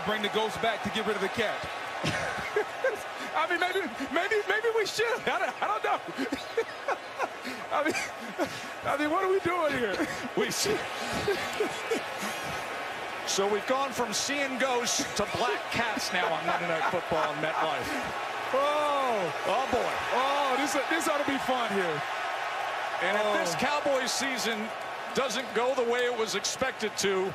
to bring the ghost back to get rid of the cat. I mean, maybe, maybe, maybe we should. I don't, I don't know. I mean, I mean, what are we doing here? We see. So we've gone from seeing ghosts to black cats now on Monday Night Football on MetLife. Oh, Oh boy. oh, this this ought to be fun here. And if this oh. Cowboys season doesn't go the way it was expected to,